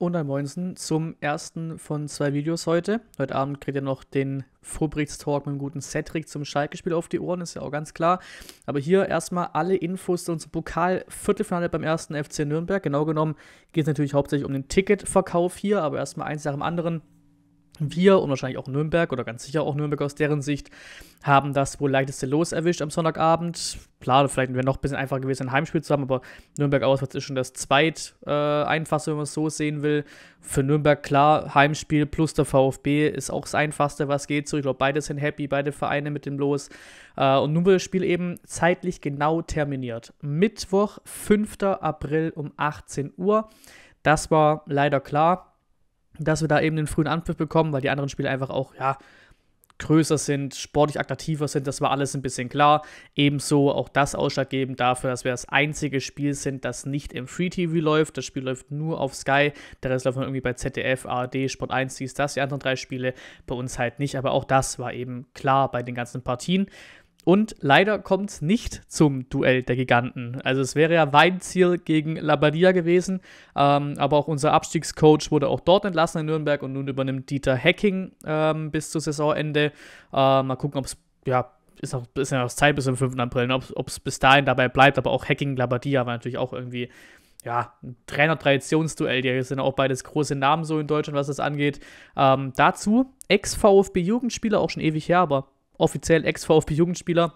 und ein Moinsen zum ersten von zwei Videos heute. Heute Abend kriegt ihr noch den Vorberichtstalk mit einem guten Cedric zum Schalke-Spiel auf die Ohren, ist ja auch ganz klar. Aber hier erstmal alle Infos zu unserem Pokal-Viertelfinale beim ersten FC Nürnberg. Genau genommen geht es natürlich hauptsächlich um den Ticketverkauf hier, aber erstmal eins nach dem anderen wir und wahrscheinlich auch Nürnberg oder ganz sicher auch Nürnberg aus deren Sicht haben das wohl leichteste Los erwischt am Sonntagabend. Klar, vielleicht wäre noch ein bisschen einfacher gewesen, ein Heimspiel zu haben, aber Nürnberg auswärts ist schon das zweit äh, einfachste, wenn man es so sehen will. Für Nürnberg klar, Heimspiel plus der VfB ist auch das einfachste, was geht so. Ich glaube, beide sind happy, beide Vereine mit dem Los. Äh, und nun wird das Spiel eben zeitlich genau terminiert. Mittwoch, 5. April um 18 Uhr. Das war leider klar dass wir da eben den frühen Anpfiff bekommen, weil die anderen Spiele einfach auch, ja, größer sind, sportlich attraktiver sind, das war alles ein bisschen klar. Ebenso auch das ausschlaggebend dafür, dass wir das einzige Spiel sind, das nicht im Free TV läuft. Das Spiel läuft nur auf Sky, der Rest läuft irgendwie bei ZDF, ARD, Sport 1, dies, das, die anderen drei Spiele bei uns halt nicht. Aber auch das war eben klar bei den ganzen Partien. Und leider kommt es nicht zum Duell der Giganten. Also es wäre ja Weinziel gegen Labadia gewesen, ähm, aber auch unser Abstiegscoach wurde auch dort entlassen in Nürnberg und nun übernimmt Dieter Hacking ähm, bis zu Saisonende. Äh, mal gucken, ob es, ja, ist, noch, ist ja noch Zeit bis zum 5. April, ob es bis dahin dabei bleibt, aber auch Hacking Labadia war natürlich auch irgendwie ja, ein Trainer-Traditionsduell. Die sind auch beides große Namen so in Deutschland, was das angeht. Ähm, dazu Ex-VfB-Jugendspieler, auch schon ewig her, aber offiziell Ex-VfB-Jugendspieler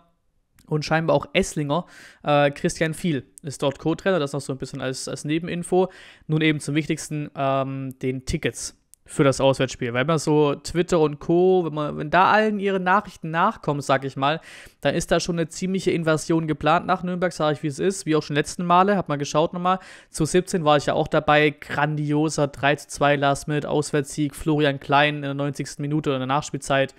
und scheinbar auch Esslinger. Äh, Christian Viel ist dort Co-Trainer, das noch so ein bisschen als, als Nebeninfo. Nun eben zum Wichtigsten, ähm, den Tickets für das Auswärtsspiel. Weil man so Twitter und Co., wenn, man, wenn da allen ihre Nachrichten nachkommen, sag ich mal, dann ist da schon eine ziemliche Invasion geplant nach Nürnberg, sage ich wie es ist, wie auch schon letzten Male, hab mal geschaut nochmal. Zu 17 war ich ja auch dabei, grandioser 3 zu 2 Last Minute Auswärtssieg, Florian Klein in der 90. Minute oder in der Nachspielzeit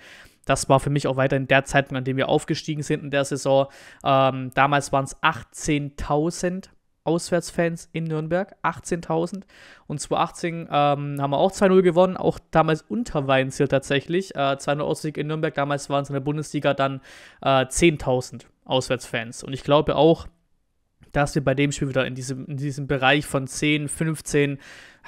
das war für mich auch weiterhin der Zeitpunkt, an dem wir aufgestiegen sind in der Saison. Ähm, damals waren es 18.000 Auswärtsfans in Nürnberg, 18.000. Und 2018 ähm, haben wir auch 2-0 gewonnen, auch damals unter Weinziel tatsächlich. Äh, 2-0 Auswärtssieg in Nürnberg, damals waren es in der Bundesliga dann äh, 10.000 Auswärtsfans. Und ich glaube auch, dass wir bei dem Spiel wieder in diesem, in diesem Bereich von 10, 15,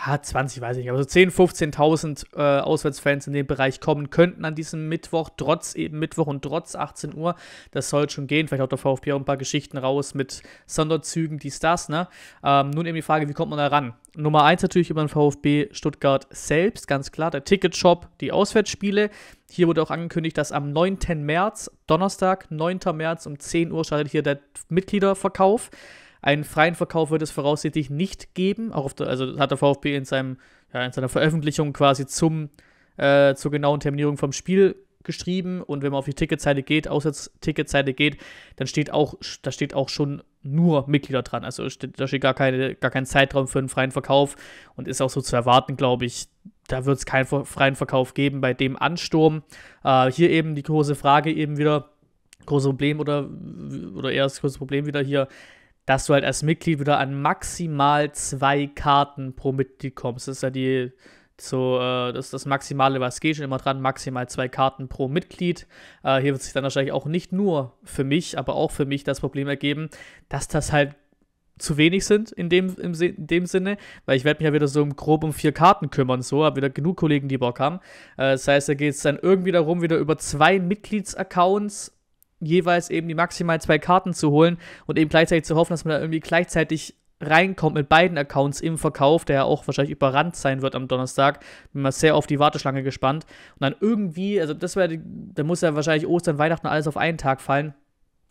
ja, 20 weiß ich nicht, aber so 10, 15.000 äh, Auswärtsfans in den Bereich kommen könnten an diesem Mittwoch, trotz eben Mittwoch und trotz 18 Uhr. Das soll schon gehen. Vielleicht auch der VfB auch ein paar Geschichten raus mit Sonderzügen, dies, das, ne? Ähm, nun eben die Frage, wie kommt man da ran? Nummer 1 natürlich über den VfB Stuttgart selbst, ganz klar. Der Ticketshop, die Auswärtsspiele. Hier wurde auch angekündigt, dass am 9. März, Donnerstag, 9. März um 10 Uhr startet hier der Mitgliederverkauf. Einen freien Verkauf wird es voraussichtlich nicht geben. Auch der, also hat der VfB in, seinem, ja, in seiner Veröffentlichung quasi zum, äh, zur genauen Terminierung vom Spiel geschrieben. Und wenn man auf die Ticketseite geht, Auswärtsticketseite geht, dann steht auch, da steht auch schon nur Mitglieder dran. Also da steht gar, keine, gar kein Zeitraum für einen freien Verkauf und ist auch so zu erwarten, glaube ich. Da wird es keinen freien Verkauf geben bei dem Ansturm. Äh, hier eben die große Frage eben wieder, großes Problem oder, oder eher das große Problem wieder hier, dass du halt als Mitglied wieder an maximal zwei Karten pro Mitglied kommst. Das ist ja die, so, äh, das ist das Maximale, was geht, schon immer dran, maximal zwei Karten pro Mitglied. Äh, hier wird sich dann wahrscheinlich auch nicht nur für mich, aber auch für mich das Problem ergeben, dass das halt zu wenig sind in dem, im, in dem Sinne, weil ich werde mich ja wieder so grob um vier Karten kümmern, so, habe wieder genug Kollegen, die Bock haben. Äh, das heißt, da geht es dann irgendwie darum, wieder über zwei Mitgliedsaccounts jeweils eben die maximal zwei Karten zu holen und eben gleichzeitig zu hoffen, dass man da irgendwie gleichzeitig reinkommt mit beiden Accounts im Verkauf, der ja auch wahrscheinlich überrannt sein wird am Donnerstag. Bin mal sehr auf die Warteschlange gespannt. Und dann irgendwie, also das wäre, da muss ja wahrscheinlich Ostern, Weihnachten alles auf einen Tag fallen.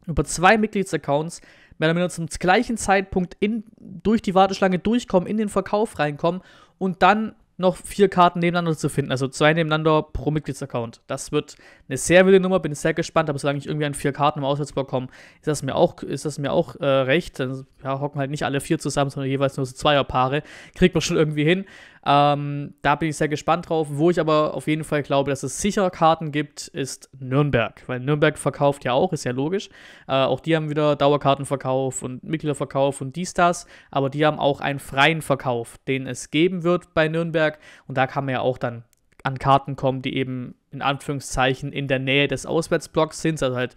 Über zwei Mitgliedsaccounts oder weniger zum gleichen Zeitpunkt in, durch die Warteschlange durchkommen, in den Verkauf reinkommen und dann noch vier Karten nebeneinander zu finden, also zwei nebeneinander pro Mitgliedsaccount. Das wird eine sehr wilde Nummer, bin sehr gespannt, aber solange ich irgendwie an vier Karten im Auswärtsblock komme, ist das mir auch, ist das mir auch äh, recht. Dann ja, hocken halt nicht alle vier zusammen, sondern jeweils nur so Zweierpaare. Kriegt man schon irgendwie hin. Ähm, da bin ich sehr gespannt drauf. Wo ich aber auf jeden Fall glaube, dass es sicher Karten gibt, ist Nürnberg. Weil Nürnberg verkauft ja auch, ist ja logisch. Äh, auch die haben wieder Dauerkartenverkauf und Mitgliederverkauf und dies, das. Aber die haben auch einen freien Verkauf, den es geben wird bei Nürnberg. Und da kann man ja auch dann an Karten kommen, die eben in Anführungszeichen in der Nähe des Auswärtsblocks sind. Also halt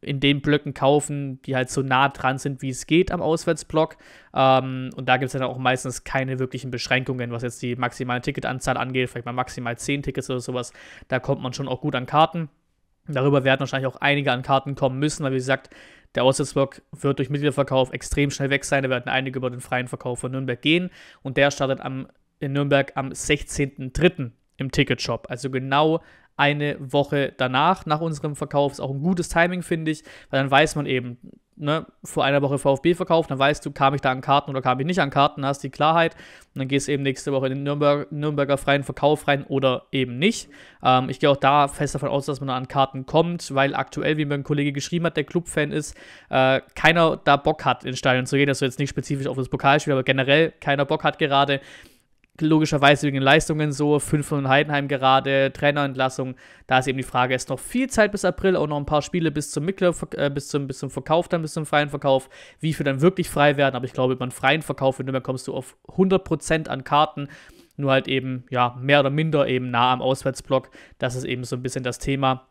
in den Blöcken kaufen, die halt so nah dran sind, wie es geht am Auswärtsblock. Ähm, und da gibt es dann auch meistens keine wirklichen Beschränkungen, was jetzt die maximale Ticketanzahl angeht, vielleicht mal maximal 10 Tickets oder sowas. Da kommt man schon auch gut an Karten. Darüber werden wahrscheinlich auch einige an Karten kommen müssen, weil wie gesagt, der Auswärtsblock wird durch Mitgliederverkauf extrem schnell weg sein. Da werden einige über den freien Verkauf von Nürnberg gehen. Und der startet am, in Nürnberg am 16.03. im Ticketshop. Also genau eine Woche danach, nach unserem Verkauf. Ist auch ein gutes Timing, finde ich, weil dann weiß man eben, ne, vor einer Woche VfB verkauft, dann weißt du, kam ich da an Karten oder kam ich nicht an Karten, hast die Klarheit und dann gehst du eben nächste Woche in den Nürnberg, Nürnberger freien Verkauf rein oder eben nicht. Ähm, ich gehe auch da fest davon aus, dass man da an Karten kommt, weil aktuell, wie mir ein Kollege geschrieben hat, der Clubfan ist, äh, keiner da Bock hat, ins Stadion zu gehen, das ist jetzt nicht spezifisch auf das Pokalspiel, aber generell keiner Bock hat gerade logischerweise wegen den Leistungen so, 5 von Heidenheim gerade, Trainerentlassung, da ist eben die Frage, ist noch viel Zeit bis April, auch noch ein paar Spiele bis zum Mittler, äh, bis, zum, bis zum Verkauf dann, bis zum freien Verkauf, wie viel dann wirklich frei werden, aber ich glaube, über einen freien Verkauf in Nürnberg kommst du auf 100% an Karten, nur halt eben, ja, mehr oder minder eben nah am Auswärtsblock, das ist eben so ein bisschen das Thema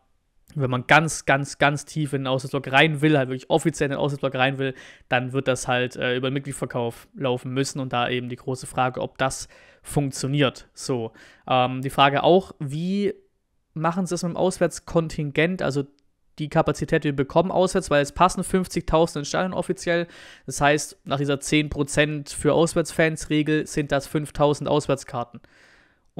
wenn man ganz, ganz, ganz tief in den Auswärtsblock rein will, halt wirklich offiziell in den Auswärtsblock rein will, dann wird das halt äh, über den Mitgliedverkauf laufen müssen und da eben die große Frage, ob das funktioniert. So, ähm, die Frage auch, wie machen sie es mit dem Auswärtskontingent, also die Kapazität, die wir bekommen auswärts, weil es passen 50.000 ins Stadion offiziell. Das heißt, nach dieser 10% für Auswärtsfans-Regel sind das 5.000 Auswärtskarten.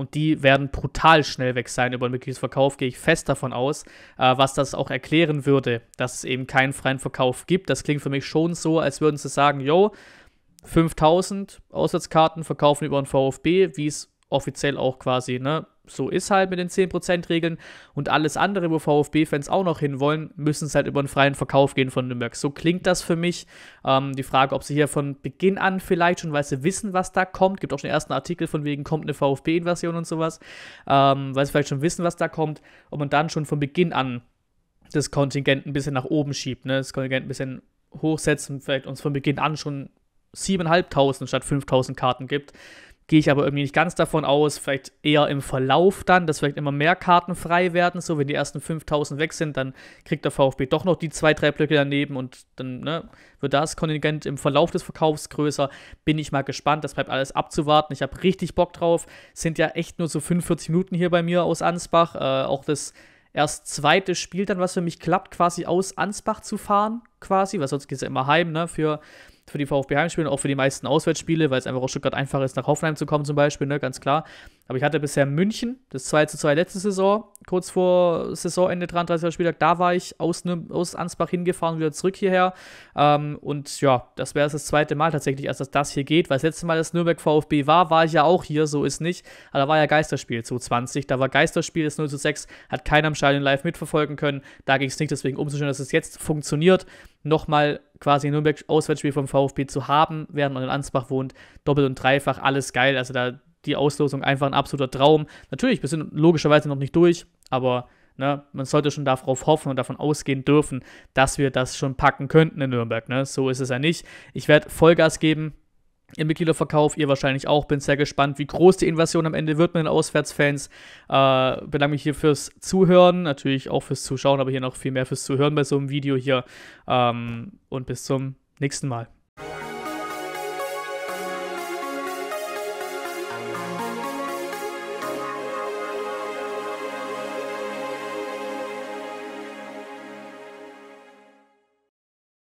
Und die werden brutal schnell weg sein über den Mitgliedsverkauf, gehe ich fest davon aus. Äh, was das auch erklären würde, dass es eben keinen freien Verkauf gibt. Das klingt für mich schon so, als würden sie sagen, yo, 5000 Auswärtskarten verkaufen über den VfB, wie es offiziell auch quasi ne, so ist halt mit den 10%-Regeln. Und alles andere, wo VfB-Fans auch noch hinwollen, müssen es halt über einen freien Verkauf gehen von Nürnberg. So klingt das für mich. Ähm, die Frage, ob sie hier von Beginn an vielleicht schon, weil sie wissen, was da kommt, gibt auch schon ersten Artikel von wegen, kommt eine VfB-Invasion und sowas, ähm, weil sie vielleicht schon wissen, was da kommt, ob man dann schon von Beginn an das Kontingent ein bisschen nach oben schiebt, ne? das Kontingent ein bisschen hochsetzt und vielleicht uns von Beginn an schon 7.500 statt 5.000 Karten gibt. Gehe ich aber irgendwie nicht ganz davon aus, vielleicht eher im Verlauf dann, dass vielleicht immer mehr Karten frei werden. So, wenn die ersten 5000 weg sind, dann kriegt der VfB doch noch die zwei, drei Blöcke daneben und dann ne, wird das Kontingent im Verlauf des Verkaufs größer. Bin ich mal gespannt, das bleibt alles abzuwarten. Ich habe richtig Bock drauf. Sind ja echt nur so 45 Minuten hier bei mir aus Ansbach. Äh, auch das erst zweite Spiel dann, was für mich klappt, quasi aus Ansbach zu fahren, quasi, weil sonst geht es ja immer heim, ne, für für die VfB-Heimspiele und auch für die meisten Auswärtsspiele, weil es einfach aus Stuttgart einfach ist, nach Hoffenheim zu kommen zum Beispiel, ne, ganz klar. Aber ich hatte bisher München, das 2 zu 2 letzte Saison, kurz vor Saisonende, 33. Spieltag, da war ich aus, aus Ansbach hingefahren, wieder zurück hierher. Ähm, und ja, das wäre das zweite Mal tatsächlich, als das, das hier geht, weil das letzte Mal, dass Nürnberg VfB war, war ich ja auch hier, so ist nicht. Aber da war ja Geisterspiel 2020, da war Geisterspiel, das 0 zu 6, hat keiner im Stadion live mitverfolgen können. Da ging es nicht, deswegen umso schöner, dass es jetzt funktioniert. Nochmal quasi ein Nürnberg Auswärtsspiel vom VfB zu haben, während man in Ansbach wohnt, doppelt und dreifach, alles geil. Also da die Auslosung einfach ein absoluter Traum. Natürlich, wir sind logischerweise noch nicht durch, aber ne, man sollte schon darauf hoffen und davon ausgehen dürfen, dass wir das schon packen könnten in Nürnberg. Ne? So ist es ja nicht. Ich werde Vollgas geben im Mitgliederverkauf, ihr wahrscheinlich auch. Bin sehr gespannt, wie groß die Invasion am Ende wird mit den Auswärtsfans. Äh, bedanke mich hier fürs Zuhören, natürlich auch fürs Zuschauen, aber hier noch viel mehr fürs Zuhören bei so einem Video hier. Ähm, und bis zum nächsten Mal.